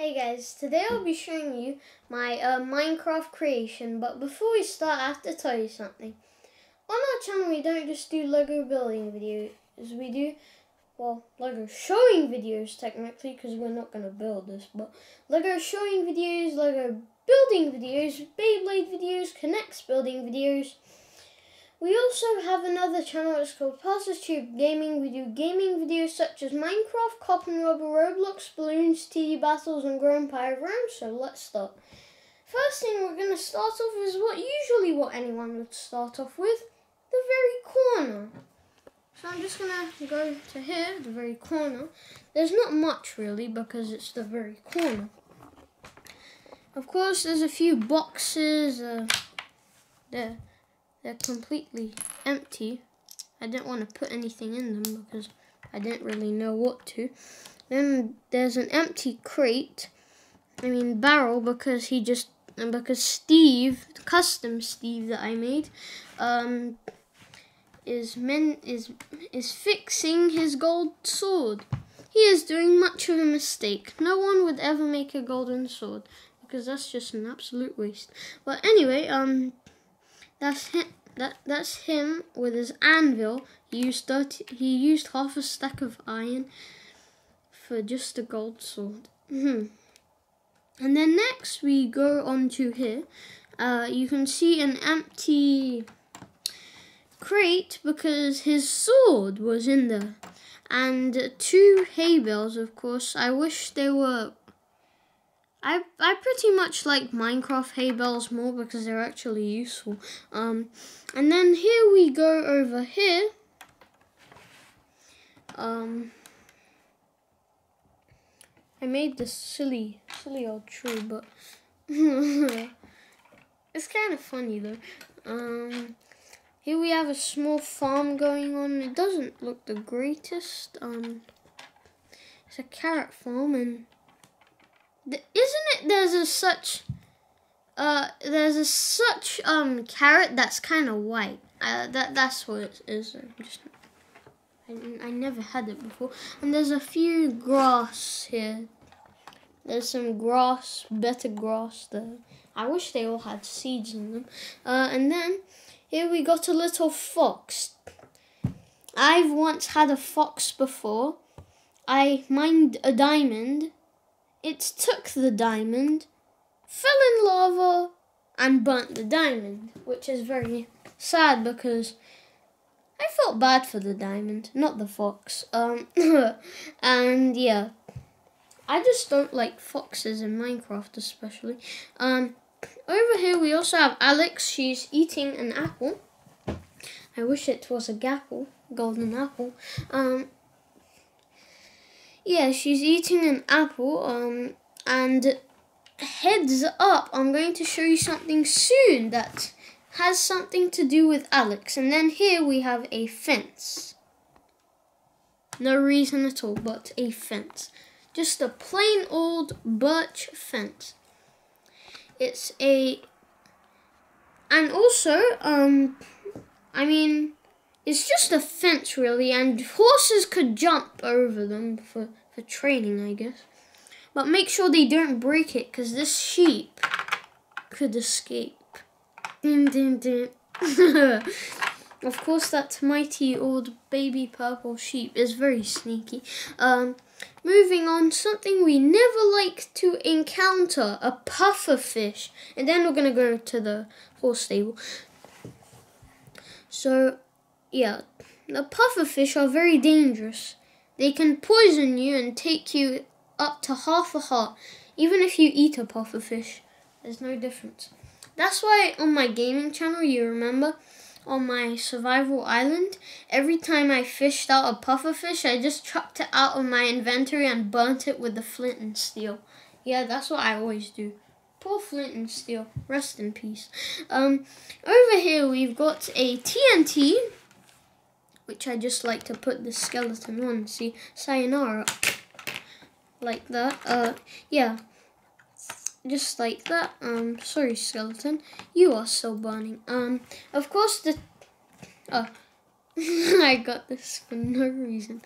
Hey guys, today I'll be showing you my uh, Minecraft creation, but before we start I have to tell you something. On our channel we don't just do Lego building videos, we do, well, Lego showing videos technically, because we're not going to build this, but Lego showing videos, Lego building videos, Beyblade videos, K'Nex building videos, we also have another channel, that's called Parsa Tube Gaming. We do gaming videos such as Minecraft, Cop and Robber, Roblox, Bloons, TD Battles, and Empire Rome. So let's start. First thing we're going to start off is what usually what anyone would start off with, the very corner. So I'm just going to go to here, the very corner. There's not much really because it's the very corner. Of course, there's a few boxes uh, there they're completely empty. I didn't want to put anything in them because I didn't really know what to. Then there's an empty crate, I mean barrel, because he just because Steve, custom Steve that I made, um, is men is is fixing his gold sword. He is doing much of a mistake. No one would ever make a golden sword because that's just an absolute waste. But anyway, um, that's. That that's him with his anvil. He used 30, he used half a stack of iron for just a gold sword. Hmm. And then next we go on to here. Uh, you can see an empty crate because his sword was in there. And two hay bales, of course. I wish they were I I pretty much like Minecraft hay bales more because they're actually useful. Um, and then here we go over here. Um, I made this silly silly old tree, but it's kind of funny though. Um, here we have a small farm going on. It doesn't look the greatest. Um, it's a carrot farm and isn't it? There's a such. Uh, there's a such um carrot that's kind of white. Uh, that that's what it is. Just, I, I never had it before. And there's a few grass here. There's some grass, better grass there. I wish they all had seeds in them. Uh, and then here we got a little fox. I've once had a fox before. I mined a diamond it took the diamond, fell in lava, and burnt the diamond, which is very sad because I felt bad for the diamond, not the fox. Um, and yeah, I just don't like foxes in Minecraft, especially. Um, over here we also have Alex. She's eating an apple. I wish it was a gapple, golden apple. Um, yeah, she's eating an apple. Um, and heads up, I'm going to show you something soon that has something to do with Alex. And then here we have a fence. No reason at all, but a fence. Just a plain old birch fence. It's a, and also, um, I mean, it's just a fence really, and horses could jump over them for, for training, I guess. But make sure they don't break it, because this sheep could escape. Ding, ding, ding. of course, that mighty old baby purple sheep is very sneaky. Um, moving on, something we never like to encounter, a puffer fish. And then we're going to go to the horse stable. So, yeah, the pufferfish are very dangerous. They can poison you and take you up to half a heart, even if you eat a pufferfish. There's no difference. That's why on my gaming channel, you remember, on my survival island, every time I fished out a pufferfish, I just chucked it out of my inventory and burnt it with the flint and steel. Yeah, that's what I always do. Poor Flint and Steel. Rest in peace. Um, over here we've got a TNT which I just like to put the skeleton on. See, sayonara, like that. Uh, yeah, just like that. Um, sorry, skeleton, you are still burning. Um, of course the. Oh, I got this for no reason.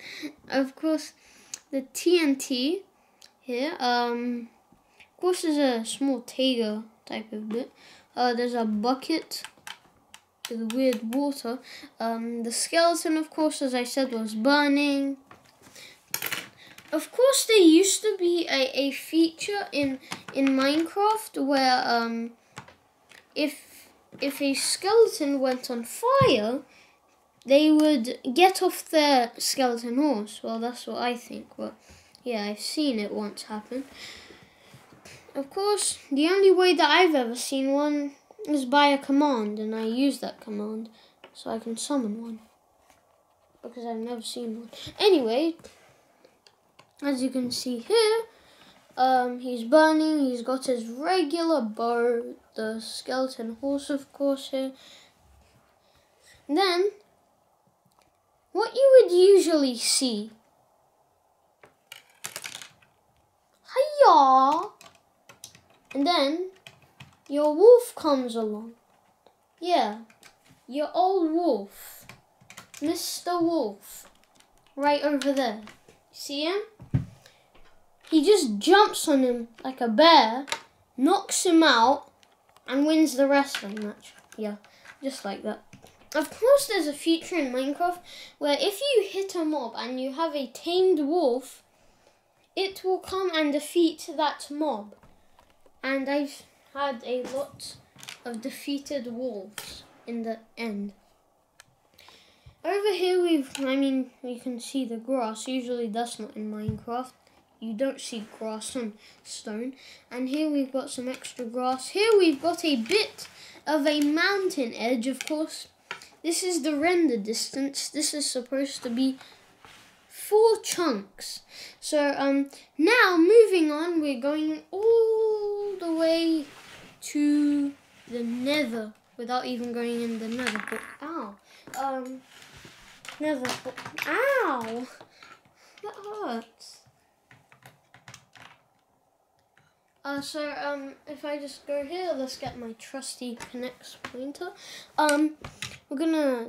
Of course, the TNT here. Um, of course, there's a small tiger type of bit. Uh, there's a bucket with weird water. Um, the skeleton, of course, as I said, was burning. Of course, there used to be a, a feature in in Minecraft where um, if if a skeleton went on fire, they would get off their skeleton horse. Well, that's what I think. But yeah, I've seen it once happen. Of course, the only way that I've ever seen one is by a command, and I use that command so I can summon one. Because I've never seen one. Anyway, as you can see here, um, he's burning, he's got his regular bow, the skeleton horse, of course, here. Then, what you would usually see. Hiya! And then your wolf comes along. Yeah, your old wolf. Mr. Wolf. Right over there. See him? He just jumps on him like a bear, knocks him out, and wins the wrestling match. Yeah, just like that. Of course, there's a feature in Minecraft where if you hit a mob and you have a tamed wolf, it will come and defeat that mob and I've had a lot of defeated wolves in the end. Over here we've, I mean, you can see the grass. Usually that's not in Minecraft. You don't see grass on stone. And here we've got some extra grass. Here we've got a bit of a mountain edge, of course. This is the render distance. This is supposed to be four chunks. So um, now moving on, we're going all the way to the nether without even going in the nether. But ow, um, nether. But, ow, that hurts. Uh, so um, if I just go here, let's get my trusty K'NEX pointer. Um, we're gonna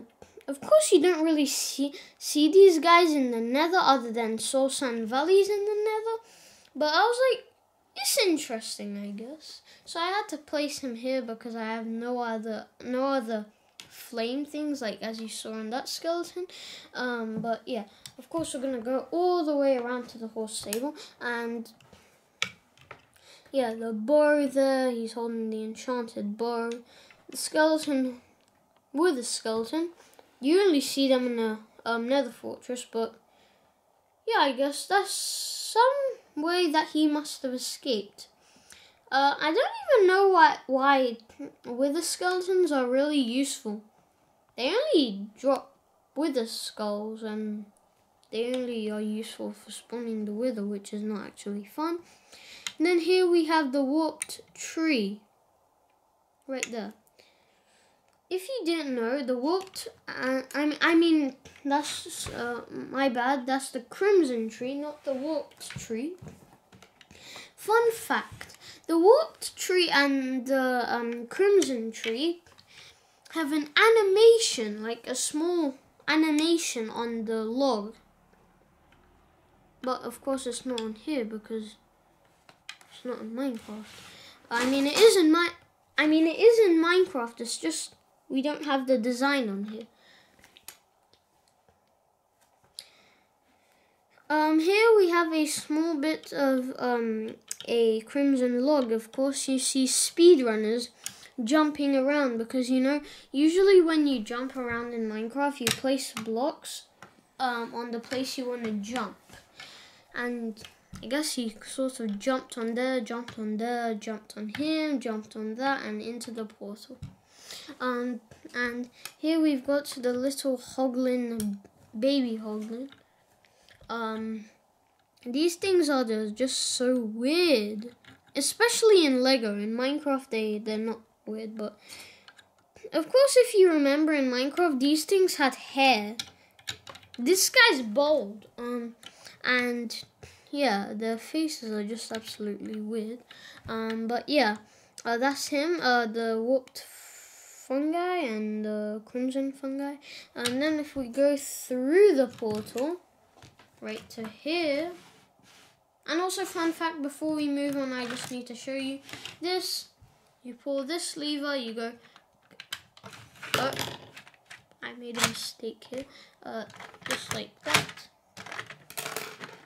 of course you don't really see see these guys in the nether other than soul sand valleys in the nether but i was like it's interesting i guess. So i had to place him here because i have no other no other flame things like as you saw in that skeleton. Um but yeah of course we're gonna go all the way around to the horse stable and yeah the bow there he's holding the enchanted bow. The skeleton with the skeleton you only see them in the um, Nether Fortress, but yeah, I guess that's some way that he must have escaped. Uh, I don't even know why why wither skeletons are really useful. They only drop wither skulls and they only are useful for spawning the wither, which is not actually fun. And then here we have the warped tree. Right there if you didn't know, the warped, uh, I, I mean, that's uh, my bad, that's the crimson tree, not the warped tree. Fun fact, the warped tree and the um, crimson tree have an animation, like a small animation on the log. But of course it's not on here because it's not in Minecraft. I mean it is in my I mean it is in Minecraft, it's just we don't have the design on here. Um, here we have a small bit of um, a crimson log. Of course, you see speedrunners jumping around because you know usually when you jump around in Minecraft, you place blocks um, on the place you want to jump, and I guess he sort of jumped on there, jumped on there, jumped on him, jumped on that, and into the portal. Um, and here we've got the little hoglin, baby hoglin. Um, these things are just so weird, especially in Lego. In Minecraft, they they're not weird, but of course, if you remember in Minecraft, these things had hair. This guy's bald. Um, and yeah, their faces are just absolutely weird. Um, but yeah, uh, that's him. Uh, the warped fungi and the crimson fungi. And then if we go through the portal, right to here, and also fun fact, before we move on, I just need to show you this. You pull this lever, you go, oh, I made a mistake here, uh, just like that.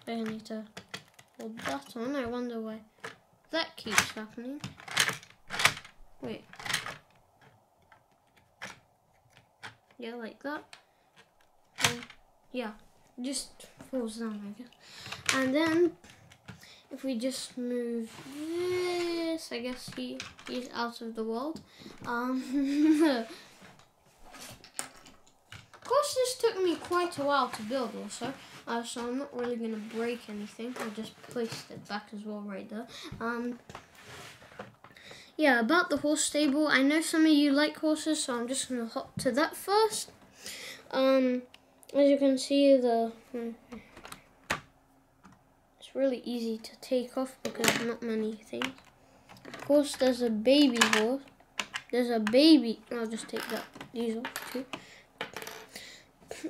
I need to hold that on, I wonder why that keeps happening. Wait. Yeah, like that. And yeah, just falls down, I guess. And then, if we just move this, I guess he he's out of the world. Um, of course, this took me quite a while to build also. Uh, so I'm not really going to break anything. I just placed it back as well right there. Um, yeah, about the horse stable. I know some of you like horses, so I'm just going to hop to that first. Um, as you can see, the hmm, it's really easy to take off because not many things. Of course, there's a baby horse. There's a baby. I'll just take that. These off too.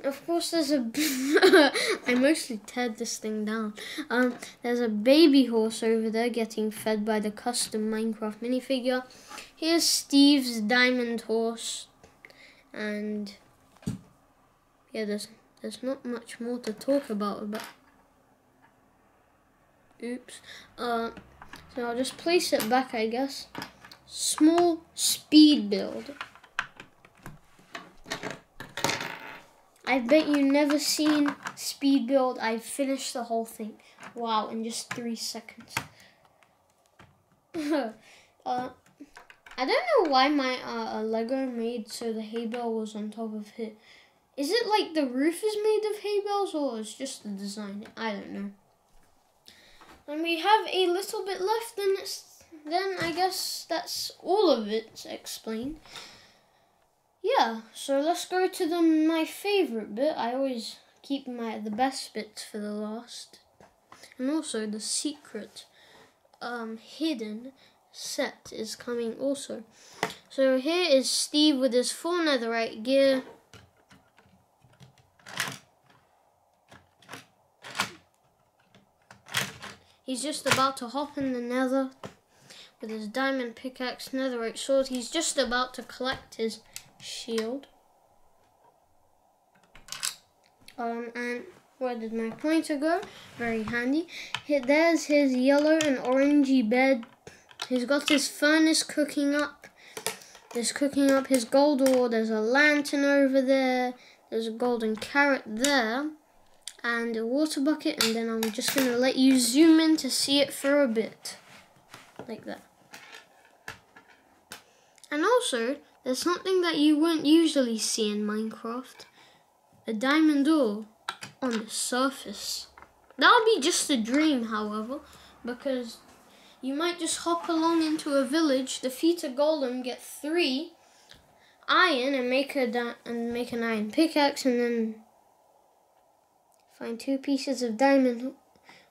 Of course, there's a. I mostly teared this thing down. Um, there's a baby horse over there getting fed by the custom Minecraft minifigure. Here's Steve's diamond horse, and yeah, there's there's not much more to talk about. But oops. Uh, so I'll just place it back, I guess. Small speed build. I bet you never seen speed build. I finished the whole thing. Wow, in just three seconds. uh, I don't know why my uh, Lego made so the hay bale was on top of it. Is it like the roof is made of hay bales or it's just the design? I don't know. And we have a little bit left, then it's then I guess that's all of it explained yeah, so let's go to the my favorite bit. I always keep my the best bits for the last, and also the secret, um, hidden set is coming also. So here is Steve with his full netherite gear. He's just about to hop in the nether with his diamond pickaxe, netherite sword. He's just about to collect his shield. Um, and where did my pointer go? Very handy. Here, there's his yellow and orangey bed. He's got his furnace cooking up. There's cooking up his gold ore. There's a lantern over there. There's a golden carrot there. And a water bucket. And then I'm just going to let you zoom in to see it for a bit. Like that. And also, there's something that you wouldn't usually see in Minecraft. A diamond ore on the surface. That would be just a dream, however, because you might just hop along into a village, defeat a golem, get three iron, and make a and make an iron pickaxe, and then find two pieces of diamond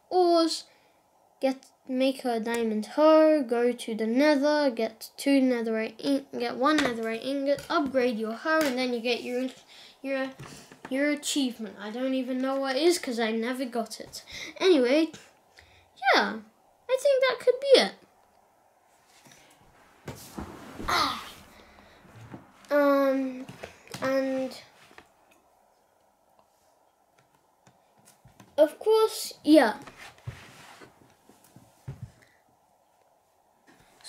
ores, get make a diamond hoe, go to the nether, get two netherite in, get one netherite ingot, upgrade your hoe, and then you get your your your achievement. I don't even know what it is because I never got it. Anyway, yeah, I think that could be it. Ah. Um, and of course, yeah.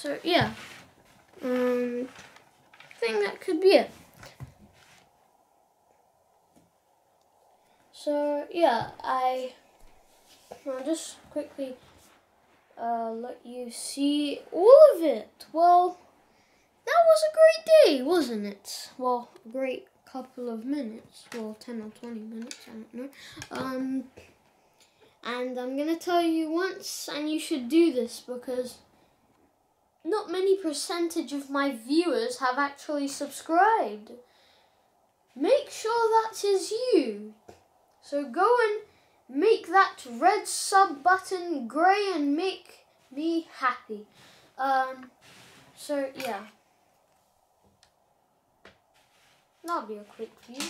So yeah, um, I think that could be it. So yeah, I I'll just quickly uh, let you see all of it. Well, that was a great day, wasn't it? Well, a great couple of minutes. Well, 10 or 20 minutes, I don't know. Um, and I'm going to tell you once, and you should do this because not many percentage of my viewers have actually subscribed. Make sure that is you. So go and make that red sub button grey and make me happy. Um, so yeah. That'll be a quick view.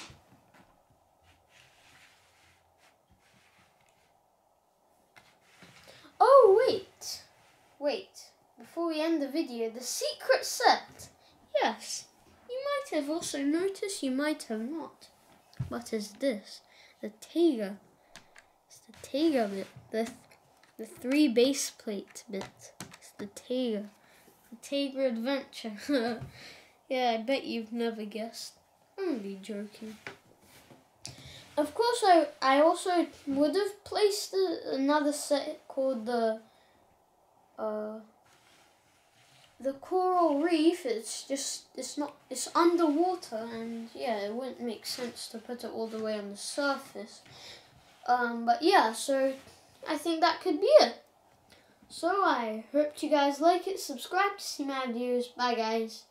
Oh, wait. Wait. Before end the video, the secret set. Yes, you might have also noticed, you might have not. What is this? The Taiga. It's the Taiga bit. The, the three base plate bit. It's the Taiga. The Taiga Adventure. yeah, I bet you've never guessed. I'm only joking. Of course, I, I also would have placed another set called the uh, the coral reef. It's just it's not it's underwater, and yeah, it wouldn't make sense to put it all the way on the surface. Um, but yeah, so I think that could be it. So I hope you guys like it. Subscribe to see my videos. Bye, guys.